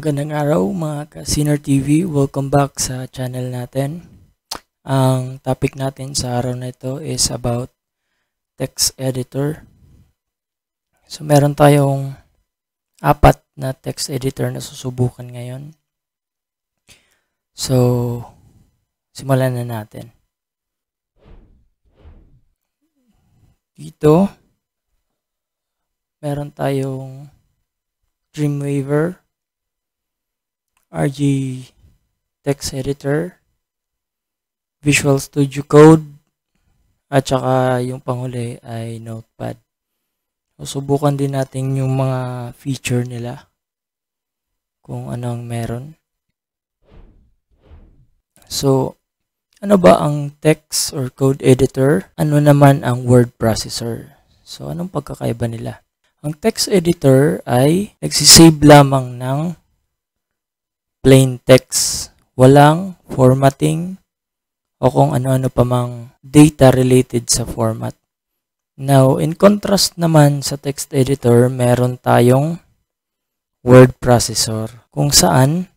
Magandang araw mga ka-Sinner TV. Welcome back sa channel natin. Ang topic natin sa araw na ito is about text editor. So meron tayong apat na text editor na susubukan ngayon. So simulan na natin. Dito meron tayong Dreamweaver RG Text Editor, Visual Studio Code, at saka yung panghuli ay Notepad. So, subukan din natin yung mga feature nila kung anong meron. So, ano ba ang text or code editor? Ano naman ang word processor? So, anong pagkakaiba nila? Ang text editor ay nagsisave lamang ng plain text. Walang formatting o kung ano-ano pa mang data related sa format. Now, in contrast naman sa text editor, meron tayong word processor kung saan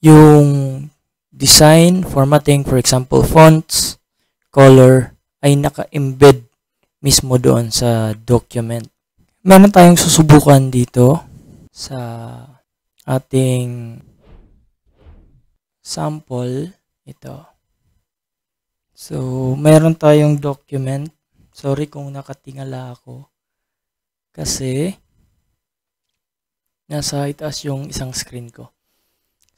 yung design, formatting, for example, fonts, color, ay naka-embed mismo doon sa document. Meron tayong susubukan dito sa ating sample ito. So, meron tayong document. Sorry kung nakatingala ako. Kasi, nasa itaas yung isang screen ko.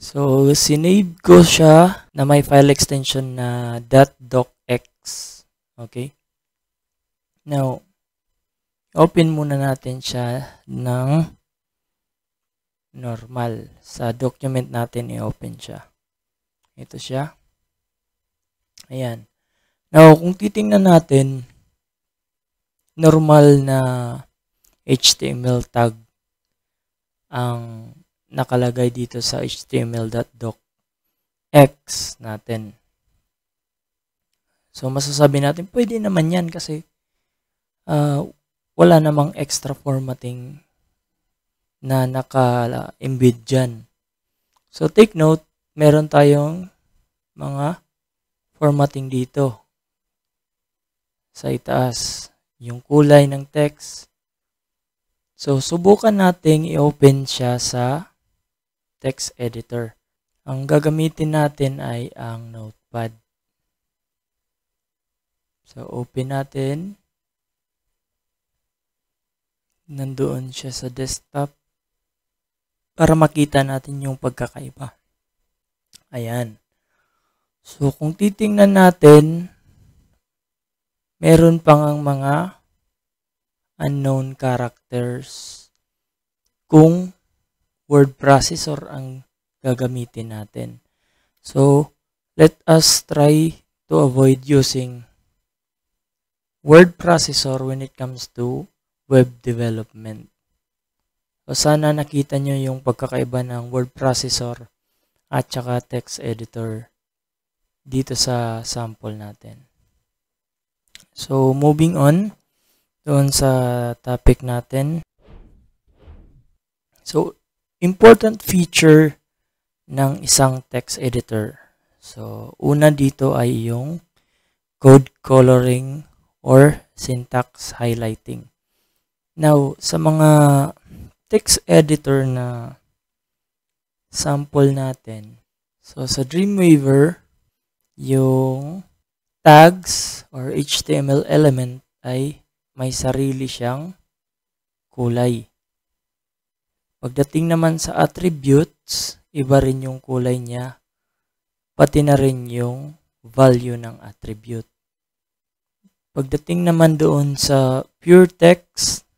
So, sinave ko siya na may file extension na .docx. Okay? Now, open muna natin siya ng normal. Sa document natin, i-open siya. Ito siya. Ayan. Now, kung titingnan natin, normal na HTML tag ang nakalagay dito sa html.docx natin. So, masasabi natin, pwede naman yan kasi uh, wala namang extra formatting na naka-embed dyan. So, take note, meron tayong mga formatting dito. Sa itaas yung kulay ng text. So subukan nating i-open siya sa text editor. Ang gagamitin natin ay ang notepad. So open natin. Nandoon siya sa desktop. Para makita natin yung pagkakaiba Ayan. So, kung titingnan natin, meron pang ang mga unknown characters kung word processor ang gagamitin natin. So, let us try to avoid using word processor when it comes to web development. So, sana nakita nyo yung pagkakaiba ng word processor at saka text editor dito sa sample natin. So, moving on doon sa topic natin. So, important feature ng isang text editor. So, una dito ay yung code coloring or syntax highlighting. Now, sa mga text editor na sample natin. So, sa Dreamweaver, yung tags or HTML element ay may sarili siyang kulay. Pagdating naman sa attributes, iba rin yung kulay niya, pati na rin yung value ng attribute. Pagdating naman doon sa pure text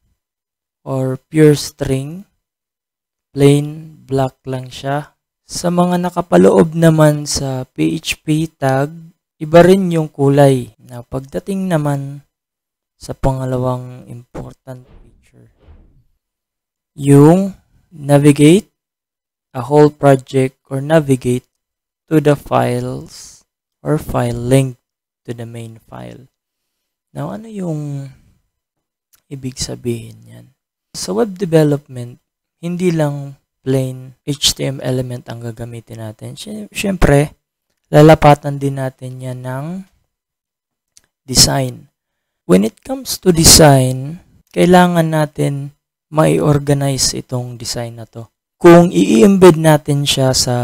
or pure string, plain black lang siya. Sa mga nakapaloob naman sa PHP tag, iba rin yung kulay. Na pagdating naman sa pangalawang important feature, yung navigate a whole project or navigate to the files or file link to the main file. Now, ano yung ibig sabihin yan? Sa web development, hindi lang plain HTML element ang gagamitin natin. Siyempre, lalapatan din natin yan ng design. When it comes to design, kailangan natin mai-organize itong design na to. Kung i-embed natin siya sa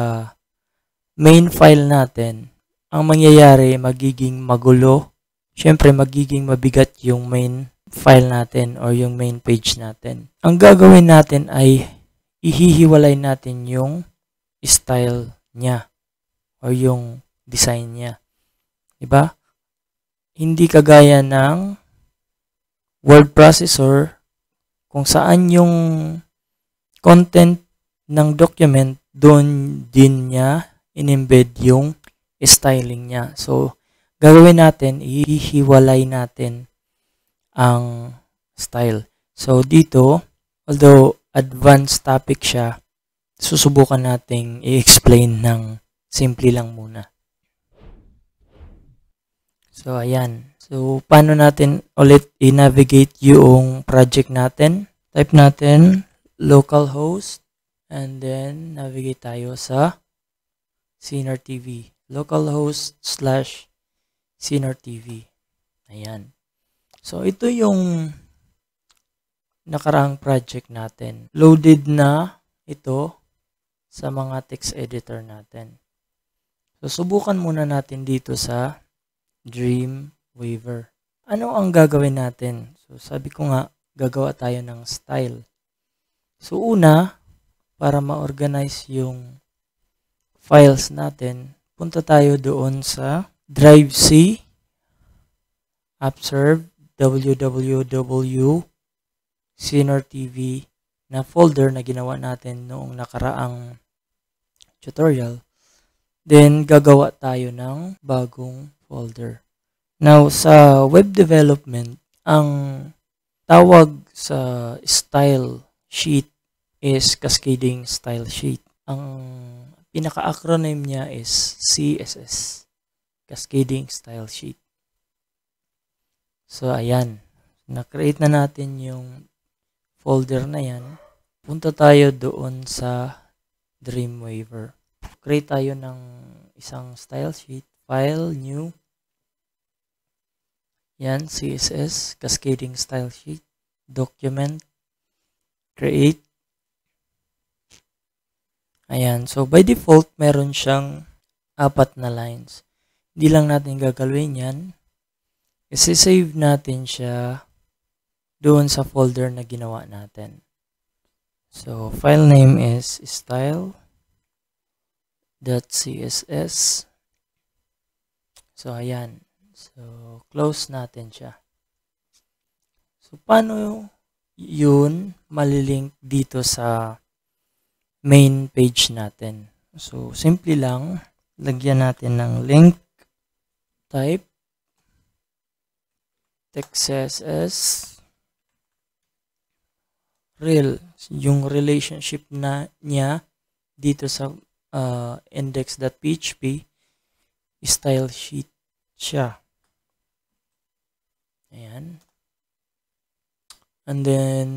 main file natin, ang mangyayari magiging magulo. Siyempre, magiging mabigat yung main file natin or yung main page natin. Ang gagawin natin ay ihihiwalay natin yung style niya or yung design niya. Diba? Hindi kagaya ng word processor kung saan yung content ng document doon din niya in-embed yung styling niya. So, gagawin natin, ihiwalay natin ang style. So, dito, although advanced topic siya, susubukan nating i-explain ng simple lang muna. So, ayan. So, paano natin ulit i-navigate yung project natin? Type natin localhost and then navigate tayo sa Scener TV. Localhost slash Scener TV. Ayan. So, ito yung nakaraang project natin. Loaded na ito sa mga text editor natin. So, subukan muna natin dito sa Dreamweaver. Ano ang gagawin natin? So, sabi ko nga, gagawa tayo ng style. So, una, para ma-organize yung files natin, punta tayo doon sa Drive C, Observe, www TV na folder na ginawa natin noong nakaraang tutorial. Then, gagawa tayo ng bagong folder. Now, sa web development, ang tawag sa style sheet is cascading style sheet. Ang pinaka-acronym niya is CSS, cascading style sheet. So, ayan. Na-create na natin yung folder na yan. Punta tayo doon sa Dreamweaver. Create tayo ng isang style sheet. File, new. Yan, CSS, cascading style sheet. Document, create. Ayan. So, by default, meron siyang apat na lines. Hindi lang natin gagawin yan isi-save natin siya doon sa folder na ginawa natin. So, file name is style.css. So, ayan. So, close natin siya. So, paano yun malilink dito sa main page natin? So, simple lang. Lagyan natin ng link type text CSS real yung relationship na niya dito sa uh, index.php style sheet siya. Ayan. And then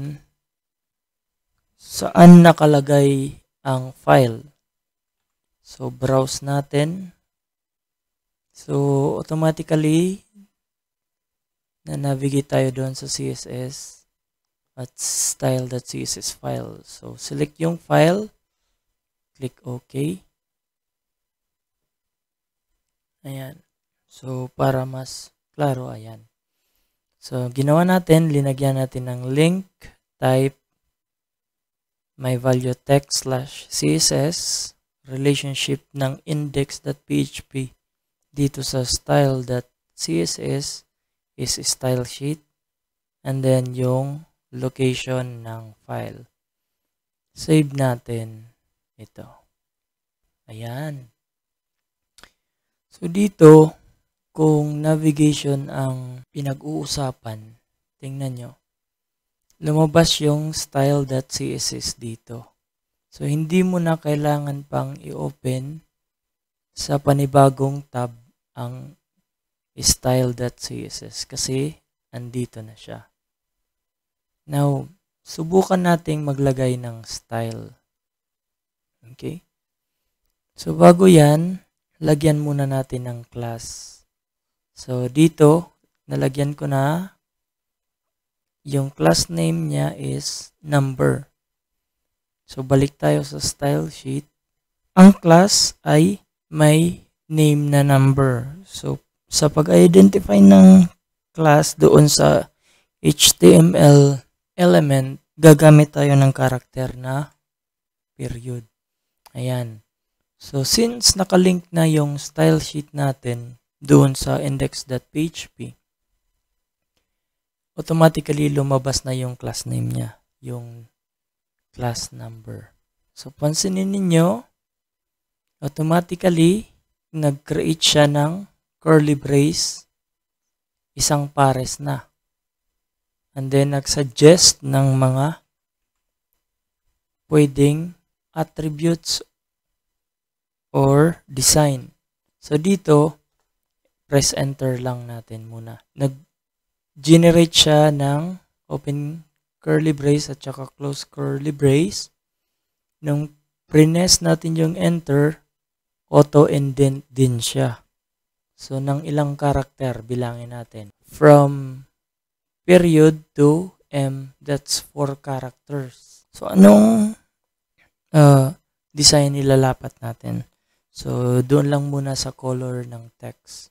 saan nakalagay ang file? So browse natin. So automatically na navigate tayo doon sa CSS at style.css file. So, select yung file, click OK. Ayan. So, para mas klaro, ayan. So, ginawa natin, linagyan natin ng link, type, my value text slash CSS, relationship ng index.php dito sa style.css, is style sheet and then yung location ng file. Save natin ito. Ayan. So dito, kung navigation ang pinag-uusapan, tingnan nyo, lumabas yung style.css dito. So hindi mo na kailangan pang i-open sa panibagong tab ang style.css kasi andito na siya. Now, subukan nating maglagay ng style. Okay? So, bago yan, lagyan muna natin ng class. So, dito, nalagyan ko na yung class name niya is number. So, balik tayo sa style sheet. Ang class ay may name na number. So, sa pag-identify ng class doon sa HTML element, gagamit tayo ng karakter na period. Ayan. So, since nakalink na yung style sheet natin doon sa index.php, automatically lumabas na yung class name niya, yung class number. So, pansinin ninyo, automatically, nag-create siya ng curly brace, isang pares na. And then, nag-suggest ng mga pwedeng attributes or design. So, dito, press enter lang natin muna. Nag-generate siya ng open curly brace at saka close curly brace. Nung prines natin yung enter, auto-indent din siya. So, ng ilang karakter, bilangin natin. From period to M, that's 4 characters. So, anong uh, design nilalapat natin? So, doon lang muna sa color ng text.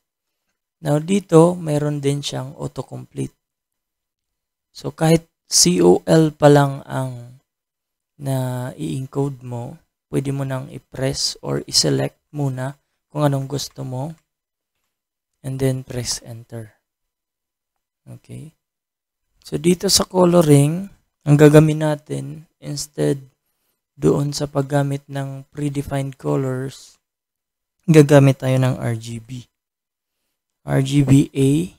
Now, dito, mayroon din siyang autocomplete. So, kahit COL pa lang ang na i-encode mo, pwede mo nang i-press or i-select muna kung anong gusto mo and then press enter. Okay? So, dito sa coloring, ang gagawin natin, instead doon sa paggamit ng predefined colors, gagamit tayo ng RGB. RGBA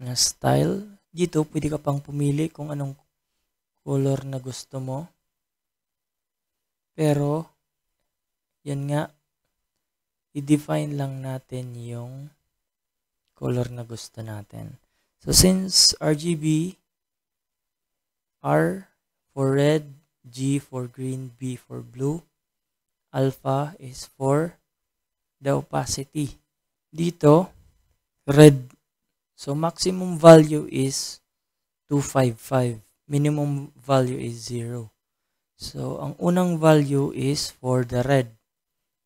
na style. Dito, pwede ka pang pumili kung anong color na gusto mo. Pero, yan nga, i-define lang natin yung color na gusto natin. So, since RGB, R for red, G for green, B for blue, alpha is for the opacity. Dito, red. So, maximum value is 255. Minimum value is 0. So, ang unang value is for the red.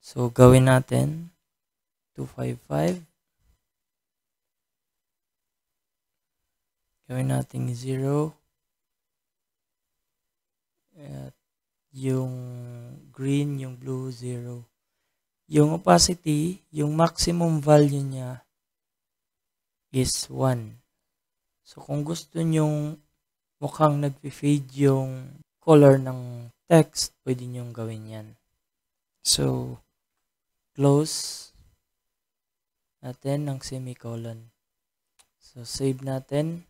So, gawin natin 255. Gawin natin 0. At yung green, yung blue, 0. Yung opacity, yung maximum value niya is 1. So, kung gusto nyong mukhang nag-fade yung color ng text, pwede nyong gawin yan. So, close natin ng semicolon. So, save natin.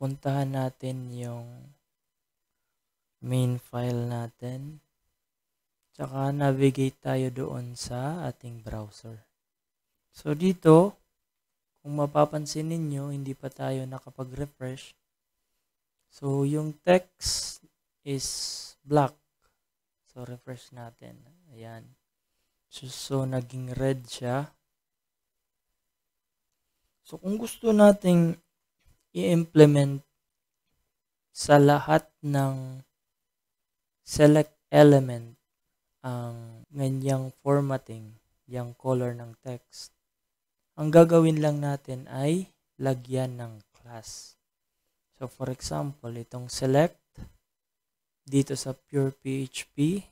Puntahan natin yung main file natin. Tsaka navigate tayo doon sa ating browser. So dito, kung mapapansin ninyo, hindi pa tayo nakapag-refresh. So yung text is black. So refresh natin. Ayan. So, so naging red siya. So kung gusto nating i-implement sa lahat ng select element ang ganyang formatting, yung color ng text. Ang gagawin lang natin ay lagyan ng class. So for example, itong select dito sa pure PHP,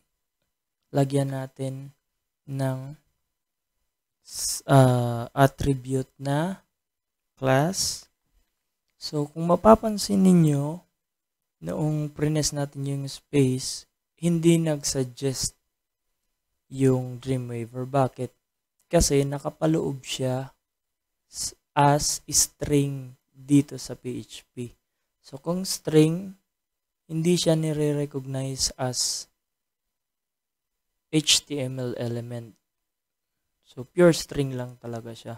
lagyan natin ng uh, attribute na class So, kung mapapansin ninyo, noong prines natin yung space, hindi nag-suggest yung Dreamweaver. Bakit? Kasi nakapaloob siya as string dito sa PHP. So, kung string, hindi siya nire-recognize as HTML element. So, pure string lang talaga siya.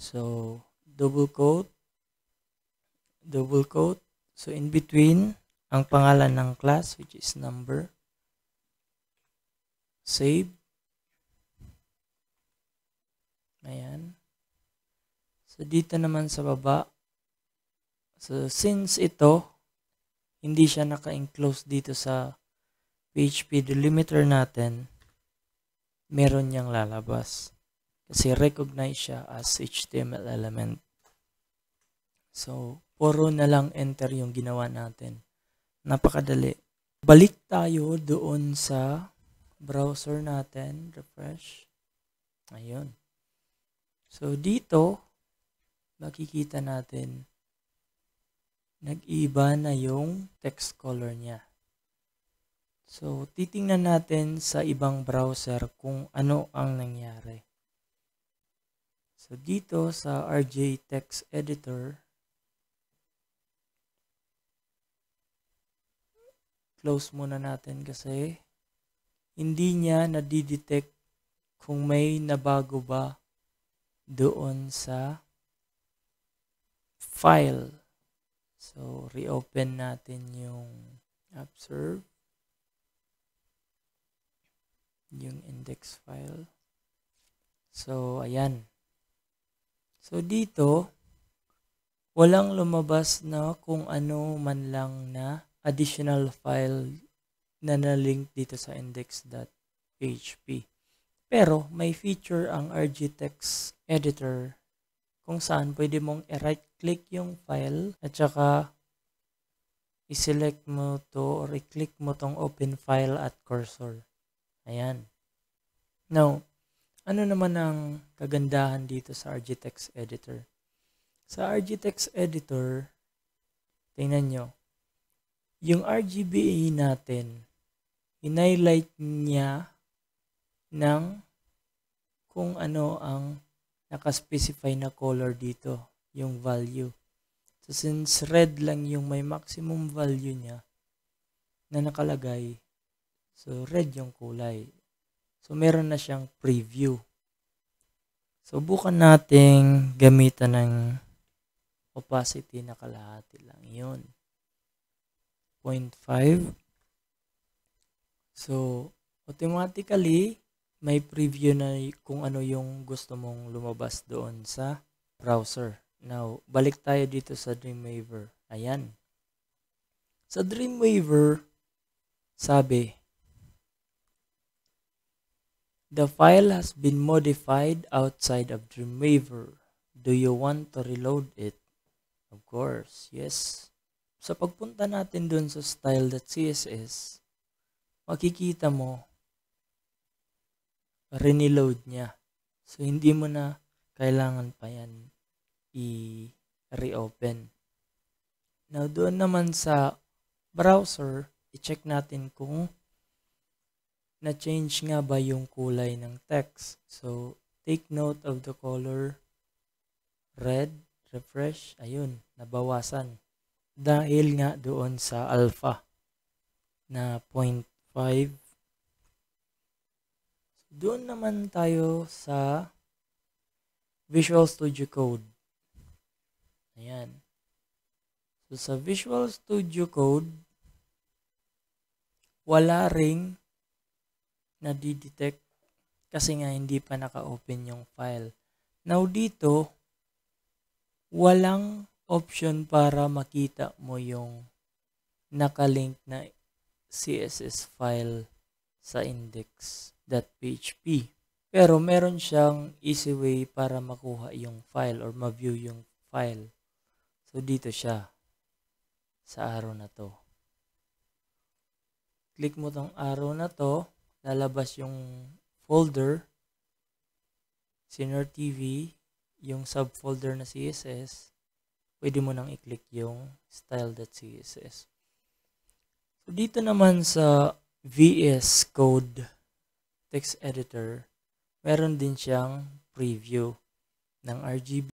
So, double quote, double quote. So, in between, ang pangalan ng class which is number. Save. Ayan. So, dito naman sa baba. So, since ito, hindi siya naka-enclose dito sa PHP delimiter natin, meron niyang lalabas. Kasi recognize siya as HTML element. So, puro na lang enter yung ginawa natin. Napakadali. Balik tayo doon sa browser natin. Refresh. Ayun. So, dito, makikita natin, nag-iba na yung text color niya. So, titingnan natin sa ibang browser kung ano ang nangyari. So, dito sa RJ Text Editor, close muna natin kasi hindi niya nadidetect kung may nabago ba doon sa file. So, reopen natin yung observe, yung index file. So, ayan. So, dito, walang lumabas na kung ano man lang na additional file na na-link dito sa index.php. Pero may feature ang RGText editor kung saan pwede mong i-right click yung file at saka i-select mo to or i-click mo tong open file at cursor. Ayan. Now, ano naman ang kagandahan dito sa RGText editor? Sa RGText editor, tingnan nyo, yung RGBA natin, in-highlight niya ng kung ano ang nakaspecify na color dito, yung value. So, since red lang yung may maximum value niya na nakalagay, so red yung kulay. So, meron na siyang preview. So, bukan nating gamitan ng opacity na kalahati lang. Yun. 0.5. So, automatically, may preview na kung ano yung gusto mong lumabas doon sa browser. Now, balik tayo dito sa Dreamweaver. Ayan. Sa Dreamweaver, sabi, The file has been modified outside of Dreamweaver. Do you want to reload it? Of course, yes. Sa pagpunta natin dun sa style.css, makikita mo reniload niya. So, hindi mo na kailangan pa yan i-reopen. Now, doon naman sa browser, i-check natin kung na-change nga ba yung kulay ng text. So, take note of the color red, refresh, ayun, nabawasan. Dahil nga doon sa alpha na 0.5 doon naman tayo sa Visual Studio Code. Ayan. So, sa Visual Studio Code, wala ring nadidetect kasi nga hindi pa naka-open yung file. Now, dito, walang option para makita mo yung nakalink na CSS file sa index index.php. Pero meron siyang easy way para makuha yung file or ma-view yung file. So, dito siya sa arrow na to. Click mo tong arrow na to, lalabas yung folder, Senior TV, yung subfolder na CSS, pwede mo nang i-click yung style.css. So, dito naman sa VS Code text editor, meron din siyang preview ng RGB